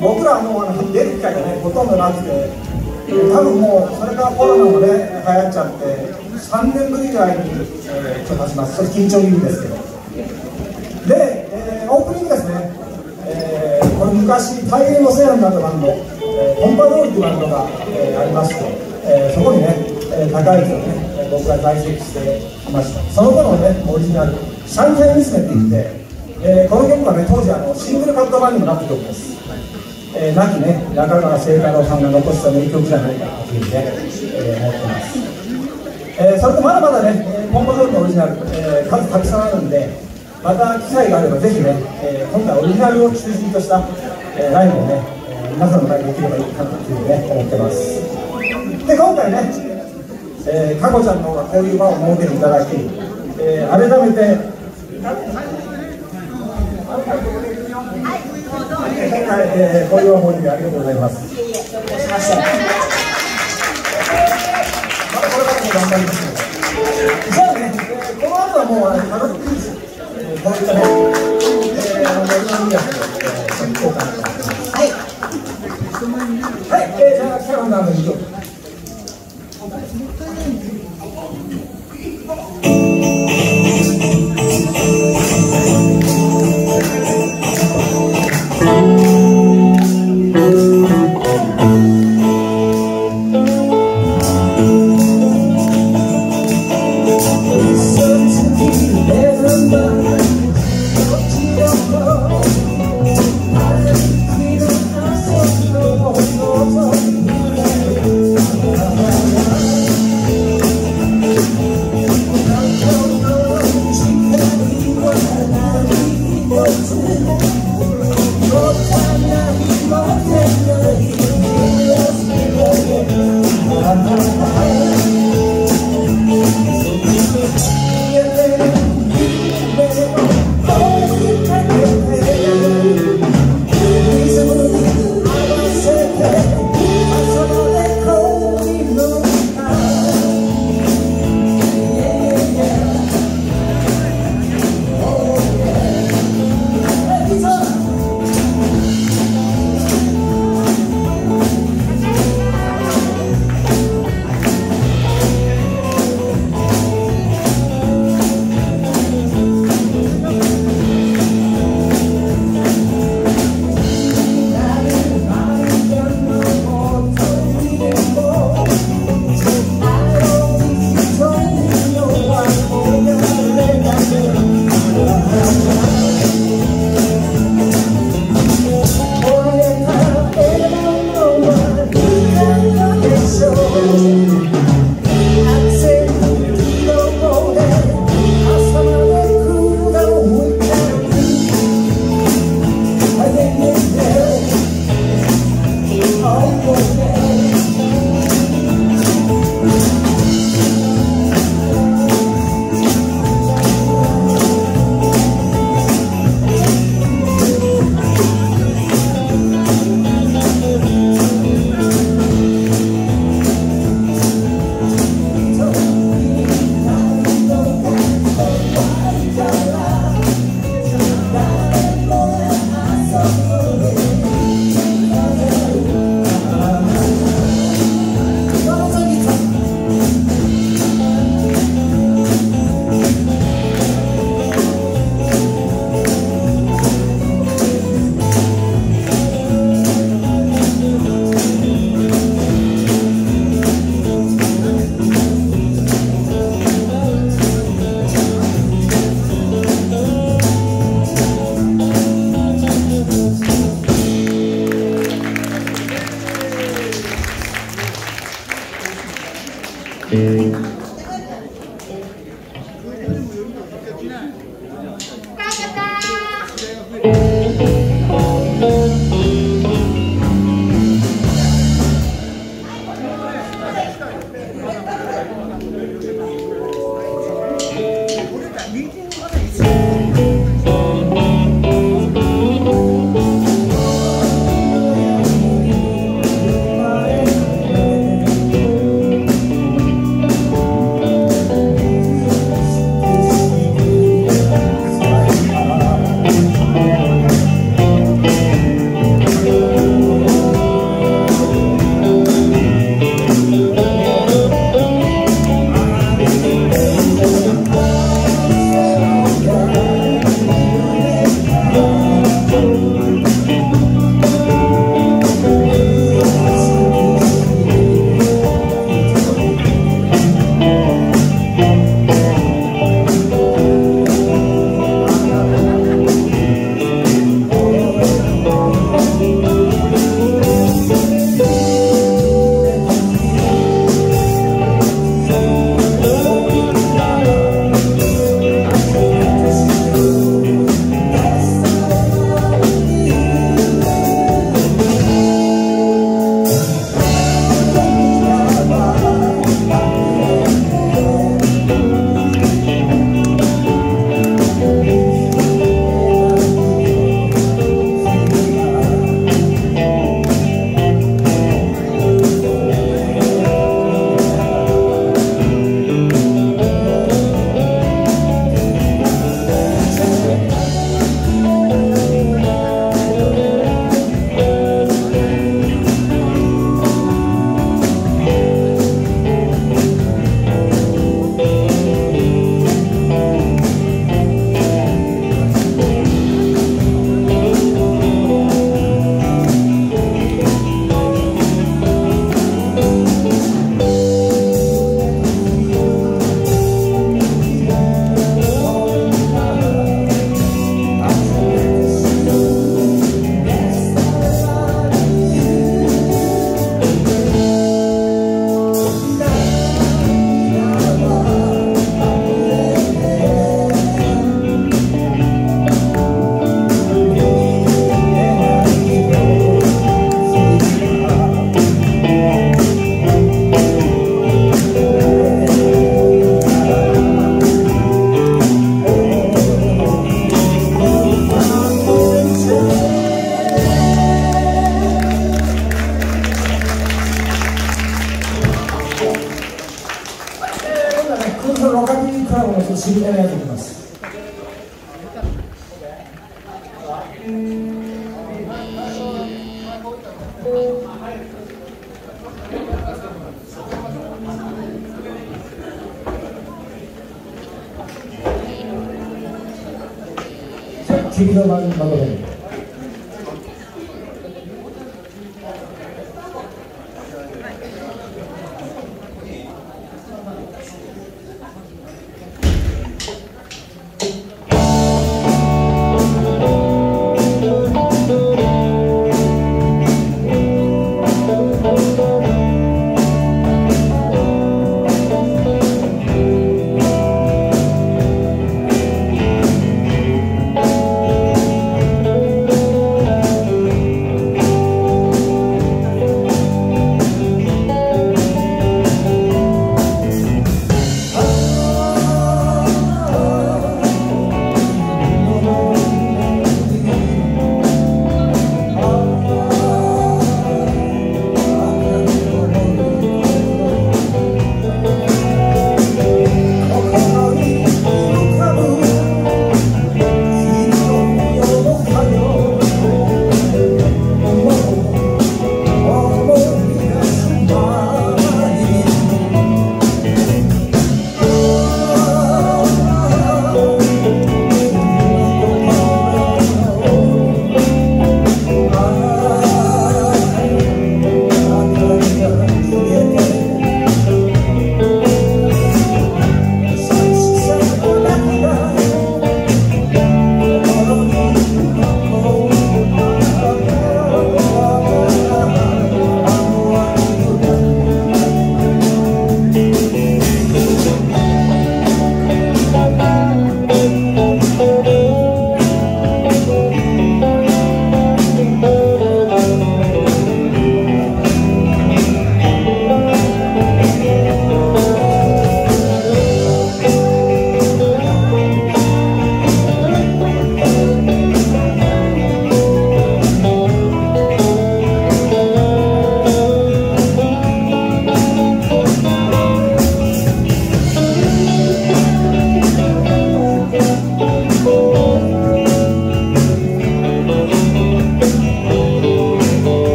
僕らはもうあの出る機会がねほとんどなくて多分もうそれからコロナもね流行っちゃって3年ぶりぐらいに、えー、ちょっとしますそれ緊張気味ですけど。で、えー、オープニングですね、えー、これ昔大変お世話になったバンド、えー、ポンパドールというバンドが、えー、ありまして、えー、そこにね、えー、高市をね僕が在籍していました。その頃のねオリジナル「シャンシャイン娘」って言って、えー、この曲はね当時あのシングルカット版にもなってた曲です。えー、亡きね中川聖太郎さんが残した名曲じゃないかというふうにね、えー、思ってますえー、それとまだまだね、コンボゾールのオリジナル、えー、数たくさんあるんで、また機会があればぜひね、えー、今回オリジナルを中心とした、えー、ライブをね、えー、皆さんの前にできればいいかなというふうにね、思ってます。で、今回ね、えー、かこちゃんの方がこういう場を設けていただき、えー、改めて、はい、はいえー、こういう思いでありがとうございます。いえいえ、どうもしました。まだこれからも頑張りますじゃあね、この後はもうあの楽しみです、えー、こういったね、えー、あの今宮で、えー、行こうかなと思ってますはい、えー、じゃあキャラの2曲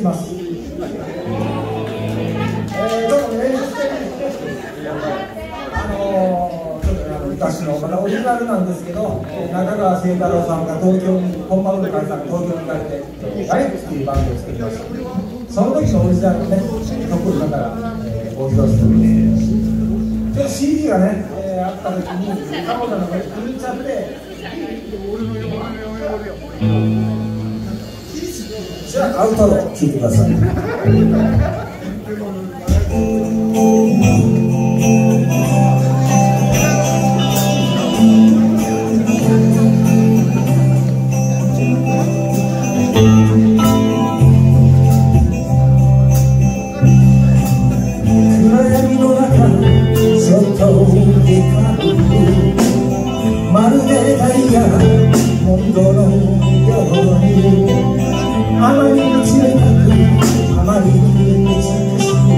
きます。えー、どうもね、あのー、ちょっと、あの昔の、まだオリジナルなんですけど、中川清太郎さんが東京に、本番の解散が東京に行かれ？て、ガレッっていうバンドを作りました。その時のオリジナルのね、曲をだから、えー、ご披露するんで。CD がね、えー、あった時に、彼女の上に狂っちゃって、じゃあアウトロ聴いてください。まるでダイヤモンドのあまりに強たくあまりに難しく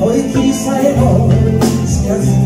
問い。切りさえも知らず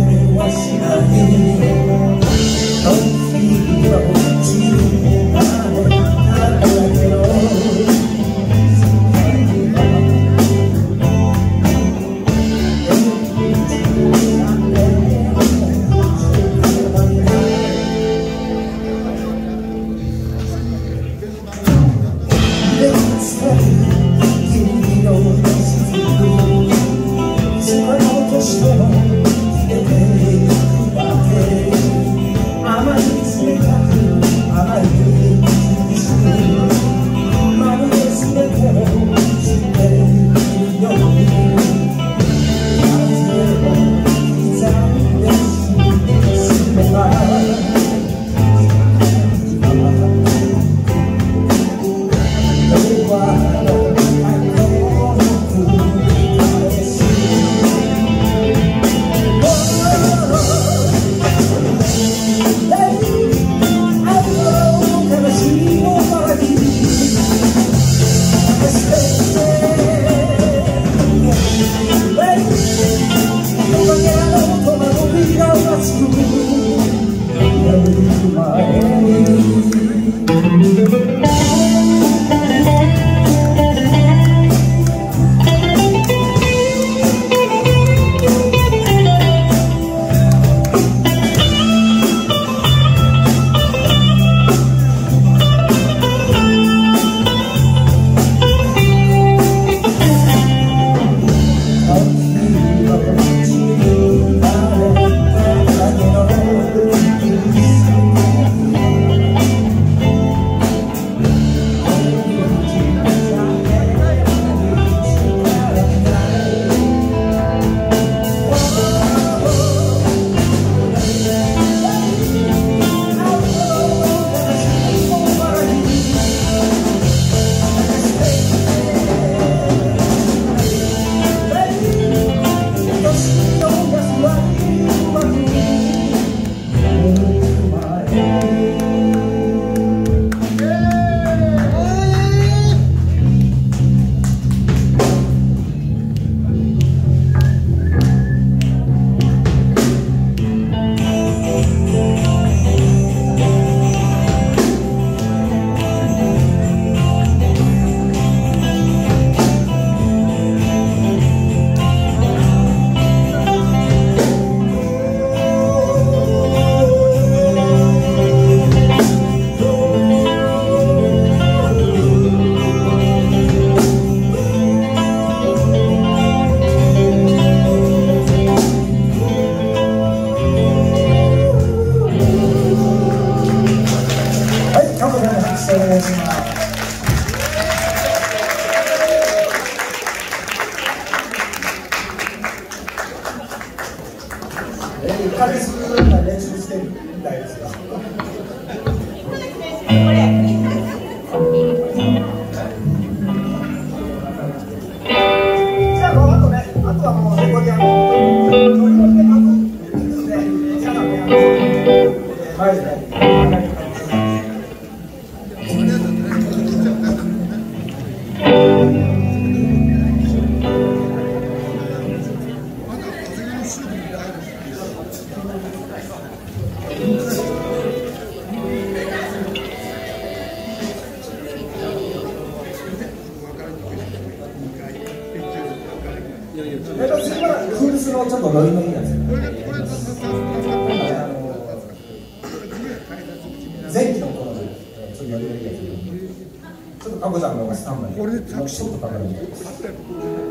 次はクールスのちょっとノリのいいやつ前期のちょっとノリのいいやつちょっとちゃんの方がスタンバイ。ちょっとです